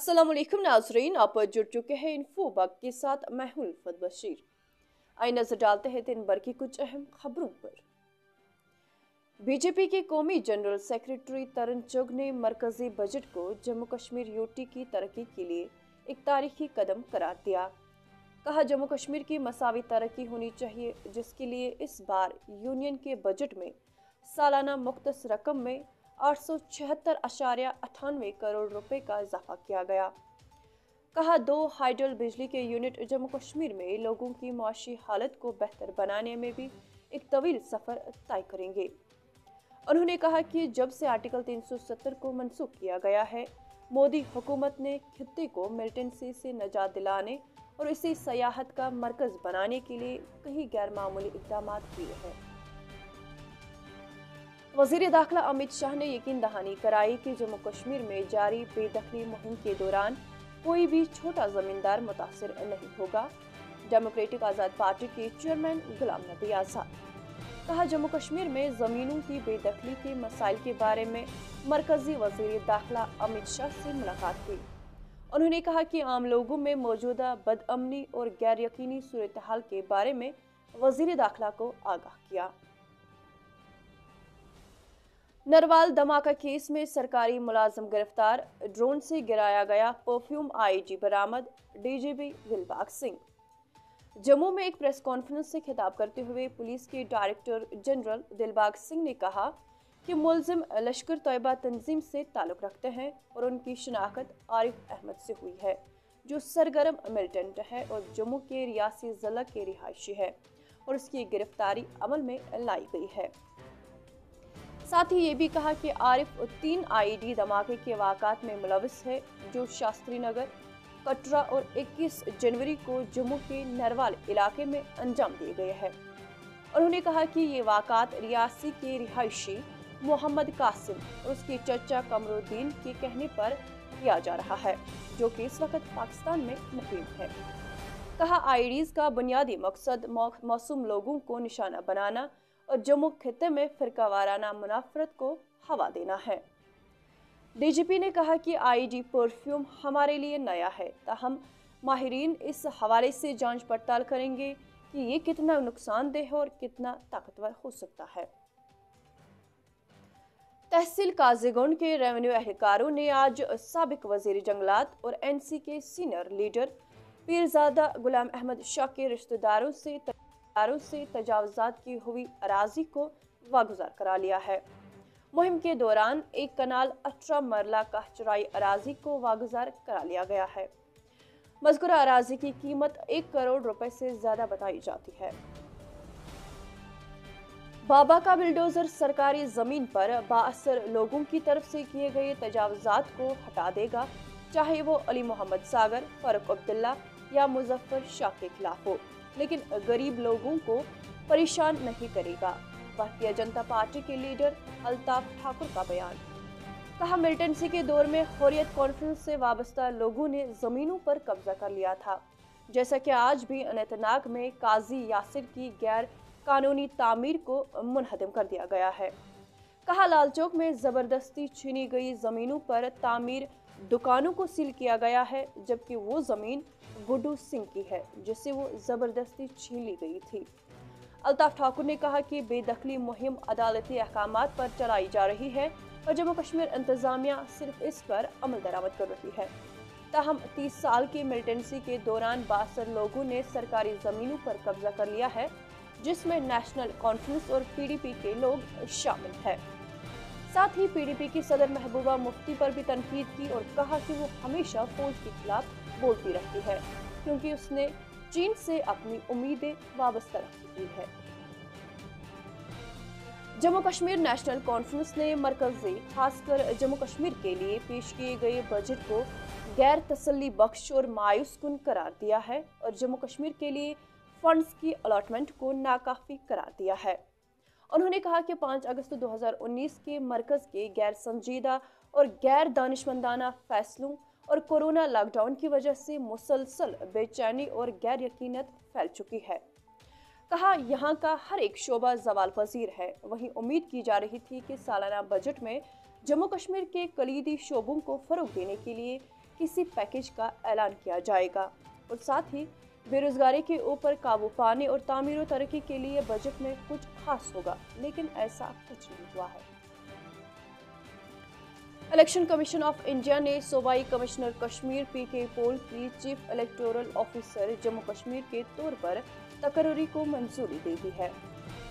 असलम नाजरीन आप जुड़ चुके हैं इन्फो बग के साथ। मैं हूँ उल्फत बशीर आइए नज़र डालते हैं दिन भर की कुछ अहम खबरों पर। बीजेपी के कौमी जनरल सेक्रेटरी तरन चुग ने मरकजी बजट को जम्मू कश्मीर यूटी की तरक्की के लिए एक तारीखी कदम करार दिया। कहा जम्मू कश्मीर की मसावी तरक्की होनी चाहिए, जिसके लिए इस बार यूनियन के बजट में सालाना मुख्त रकम में आठ सौ छिहत्तर अठानवे करोड़ रुपए का इजाफा किया गया। कहा, दो हाइडल बिजली के यूनिट जम्मू कश्मीर में लोगों की मुआशी हालत को बेहतर बनाने में भी एक तवील सफ़र तय करेंगे। उन्होंने कहा कि जब से आर्टिकल 370 को मनसूख किया गया है, मोदी हुकूमत ने खत्े को मिलिटेंसी से नजात दिलाने और इसे सयाहत का मरकज बनाने के लिए कई गैर मामूली इकदाम किए हैं। वज़ीर दाखिला अमित शाह ने यकीन दहानी कराई कि जम्मू कश्मीर में जारी बेदखली मुहिम के दौरान कोई भी छोटा जमींदार मुतासर नहीं होगा। डेमोक्रेटिक आज़ाद पार्टी के चेयरमैन गुलाम नबी आज़ाद। कहा, जम्मू कश्मीर में ज़मीनों की बेदखली के मसाइल के बारे में मरकजी वज़ीर दाखिला अमित शाह से मुलाकात हुई। उन्होंने कहा कि आम लोगों में मौजूदा बदअमनी और गैर यकीनी सूरत हाल के बारे में वज़ीर दाखिला को आगाह किया। नरवाल धमाका केस में सरकारी मुलाजम गिरफ़्तार। ड्रोन से गिराया गया परफ्यूम आईजी बरामद। डीजीपी दिलबाग सिंह। जम्मू में एक प्रेस कॉन्फ्रेंस से खिताब करते हुए पुलिस के डायरेक्टर जनरल दिलबाग सिंह ने कहा कि मुलजिम लश्कर तयबा तंजीम से ताल्लुक़ रखते हैं और उनकी शनाख्त आरिफ अहमद से हुई है, जो सरगर्म मिलिटेंट है और जम्मू के रियासी ज़िला के रिहायशी है और उसकी गिरफ्तारी अमल में लाई गई है। साथ ही ये भी कहा कि आरिफ तीन आईडी धमाके के वाकत में मुलविस है, जो शास्त्री नगर, कटरा और 21 जनवरी को जम्मू के नरवाल इलाके में अंजाम दिए गए हैं। उन्होंने कहा कि ये वाकत रियासी के रिहायशी मोहम्मद कासिम और उसके चचा कमरुद्दीन के कहने पर किया जा रहा है, जो कि इस वक्त पाकिस्तान में मुकीम है। कहा, आईडीज का बुनियादी मकसद मौसम लोगों को निशाना बनाना और जम्मू खत्े में फिरका वाराना मुनाफरत को हवा देना है। डीजीपी ने कहा कि आईडी परफ्यूम हमारे लिए नया है, ताहम माहरीन इस हवाले से जाँच पड़ताल करेंगे कि ये कितना नुकसानदेह और कितना ताकतवर हो सकता है। तहसील काजीगुंड के रेवेन्यू एहलकारों ने आज सबक वज़ीर जंगलात और एनसी के सीनियर लीडर पीरजादा गुलाम अहमद शाह के रिश्तेदारों से दारों से तजावजात की हुई अराजी को वागुजार करा लिया है। मुहिम के दौरान एक कनाल अठारह मरला का चुराई अराजी को वागुजार करा लिया गया है। मजकूर अराजी की कीमत एक करोड़ रुपए से ज़्यादा बताई जाती है। बाबा का बिल्डोजर सरकारी ज़मीन पर बासर लोगों की तरफ़ से किए गए तजावजात को हटा देगा, चाहे वो अली मोहम्मद सागर फरुख अब्दुल्ला या मुजफ्फर शाह के खिलाफ हो। लेकिन गरीब लोगों को परेशान नहीं करेगा। भारतीय जनता पार्टी के लीडर अल्ताफ ठाकुर का बयान। कहा मिलिटेंसी के दौर में हुरियत कॉन्फ्रेंस से वाबस्ता लोगों ने जमीनों पर कब्जा कर लिया था। जैसा कि आज भी अनंतनाग में काजी यासिर की गैर कानूनी तामीर को मुनहदम कर दिया गया है। कहा लालचौक में ज़बरदस्ती छीनी गई जमीनों पर तामीर दुकानों को सील किया गया है, जबकि वो ज़मीन गुड्डू सिंह की है जिससे वो ज़बरदस्ती छीन ली गई थी। अल्ताफ ठाकुर ने कहा कि बेदखली मुहिम अदालती अहकाम पर चलाई जा रही है और जम्मू कश्मीर इंतजामिया सिर्फ़ इस पर अमल दरामद कर रही है। ताहम तीस साल की मिलिटेंसी के दौरान बासर लोगों ने सरकारी जमीनों पर कब्जा कर लिया है, जिसमें नेशनल कॉन्फ्रेंस और पीडीपी के लोग शामिल हैं। साथ ही पीडीपी की सदर महबूबा मुफ्ती पर भी तनकीद की और कहा कि वो हमेशा फौज के खिलाफ बोलती रहती है, क्योंकि उसने चीन से अपनी उम्मीदें वाबस्ता रखी है। जम्मू कश्मीर नेशनल कॉन्फ्रेंस ने मरकजी, खासकर जम्मू कश्मीर के लिए पेश किए गए बजट को गैर तसल्ली बख्श और मायूस कन करार दिया है और जम्मू कश्मीर के लिए फंड्स की अलॉटमेंट को नाकाफी करार दिया है। उन्होंने कहा कि 5 अगस्त 2019 के मरकज के गैर संजीदा और गैर दानिशमंदाना फैसलों और कोरोना लॉकडाउन की वजह से मुसलसल बेचैनी और गैर यकीनत फैल चुकी है। कहा, यहाँ का हर एक शोबा जवाल पजीर है। वहीं उम्मीद की जा रही थी कि सालाना बजट में जम्मू कश्मीर के कलीदी शोबों को फरोग देने के लिए किसी पैकेज का ऐलान किया जाएगा। और साथ ही बेरोजगारी के ऊपर काबू पाने और तामीर तरक्की के लिए बजट में कुछ खास होगा, लेकिन ऐसा कुछ नहीं हुआ है। इलेक्शन कमीशन ऑफ़ इंडिया ने सूबाई commissioner Kashmir P K Pole की chief electoral officer Jammu Kashmir के तौर पर तकर्री को मंजूरी दे दी है।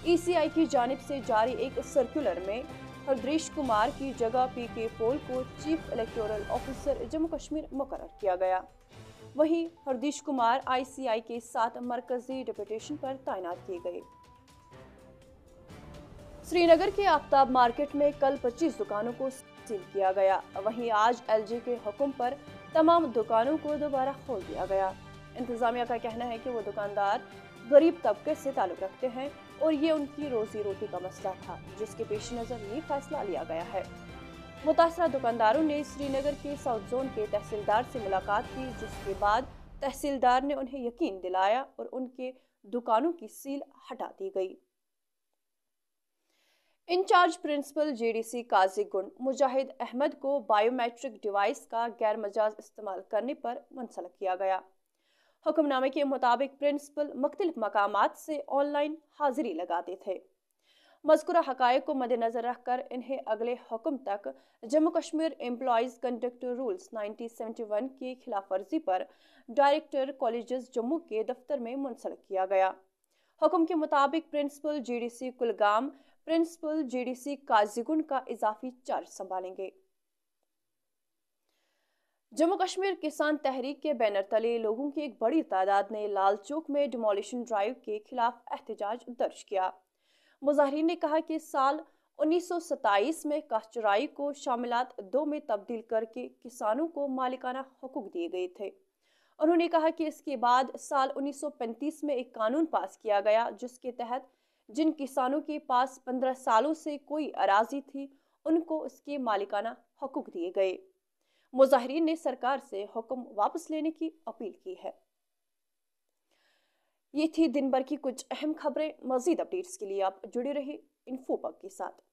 ईसीआई की जानब से जारी एक सर्कुलर में हरद्रीश कुमार की जगह पी के पोल को chief electoral officer Jammu Kashmir मुकर किया गया। वहीं हरदीश कुमार आईसीआई के साथ मरकजी डिप्यूटेशन पर तैनात किए गए श्रीनगर के आफ्ताब मार्केट में कल 25 दुकानों को सील किया गया। वहीं आज एलजी के हुक्म पर तमाम दुकानों को दोबारा खोल दिया गया। इंतजामिया का कहना है कि वो दुकानदार गरीब तबके से ताल्लुक रखते हैं और ये उनकी रोजी रोटी का मसला था, जिसके पेश नज़र ये फैसला लिया गया है। मुतासरा दुकानदारों ने श्रीनगर के साउथ जोन के तहसीलदार से मुलाकात की, जिसके बाद तहसीलदार ने उन्हें यकीन दिलाया और उनके दुकानों की सील हटा दी गई। Incharge principal JDC Qazigund Mujahid Ahmad को बायोमेट्रिक डिवाइस का गैर मजाज इस्तेमाल करने पर मुंसलक किया गया। हुक्मनामे के मुताबिक प्रिंसिपल मुख्तलिफ़ मकाम से ऑनलाइन हाजिरी लगाते थे। मजकुरा हकायक को मद्देनजर रखकर इन्हें अगले हुक्म तक Jammu Kashmir employees conduct rules 1971 की खिलाफ वर्जी पर डायरेक्टर कॉलेजेस जम्मू के दफ्तर में मुंसलिक किया गया। हुक्म के मुताबिक principal GDC Kulgam principal GDC Qazigund का इजाफी चार्ज संभालेंगे। जम्मू कश्मीर किसान तहरीक के बैनर तले लोगों की एक बड़ी तादाद ने लाल चौक में डिमोलिशन ड्राइव के खिलाफ एहतजाज दर्ज किया। मुजाहरीन ने कहा कि साल 1927 में काश्तराई को शामिलात दो में तब्दील करके किसानों को मालिकाना हकूक दिए गए थे। उन्होंने कहा कि इसके बाद साल 1935 में एक कानून पास किया गया, जिसके तहत जिन किसानों के पास 15 सालों से कोई अराजी थी, उनको उसके मालिकाना हकूक दिए गए। मुजाहरीन ने सरकार से हुक्म वापस लेने की अपील की है। ये थी दिन भर की कुछ अहम खबरें। मजीद अपडेट्स के लिए आप जुड़े रहे इन्फोपक के साथ।